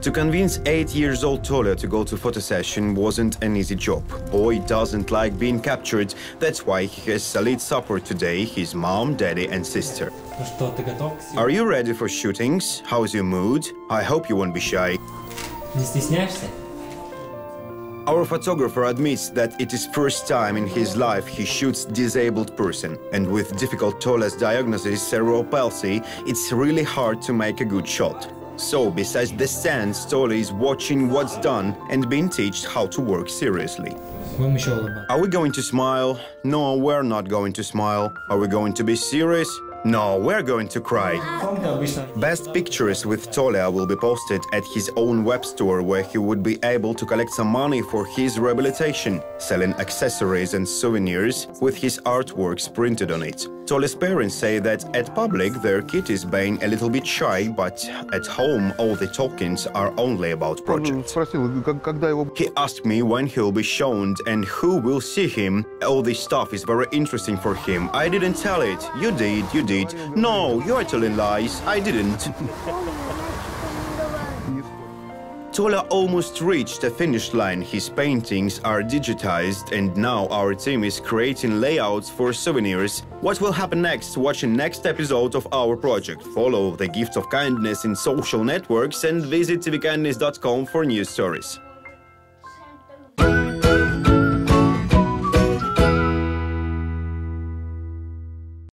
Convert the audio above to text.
To convince 8 years old Toля to go to photo session wasn't an easy job. Boy doesn't like being captured. That's why he has solid support today, his mom, daddy and sister. Ну что, ты готов? к съемке? Are you ready for shootings? How's your mood? I hope you won't be shy. Не стесняешься? Our photographer admits that it is first time in his life he shoots disabled person, and with difficult Tolia's diagnosis cerebral palsy, it's really hard to make a good shot. So, besides the stands, Tolia is watching what's done and being taught how to work seriously. Are we going to smile? No, we're not going to smile. Are we going to be serious? No, we're going to cry. Best pictures with Tolia will be posted at his own web store where he would be able to collect some money for his rehabilitation, selling accessories and souvenirs with his artworks printed on it. Tolia's parents say that at public their kid is being a little bit shy, but at home all the talkings are only about projects. He asked me when he'll be shown and who will see him. All this stuff is very interesting for him. I didn't tell it. You did, you did. No, you're telling lies. I didn't. Tola almost reached the finish line. His paintings are digitized and now our team is creating layouts for souvenirs. What will happen next? Watch the next episode of our project. Follow the gift of kindness in social networks and visit tvkindness.com for news stories.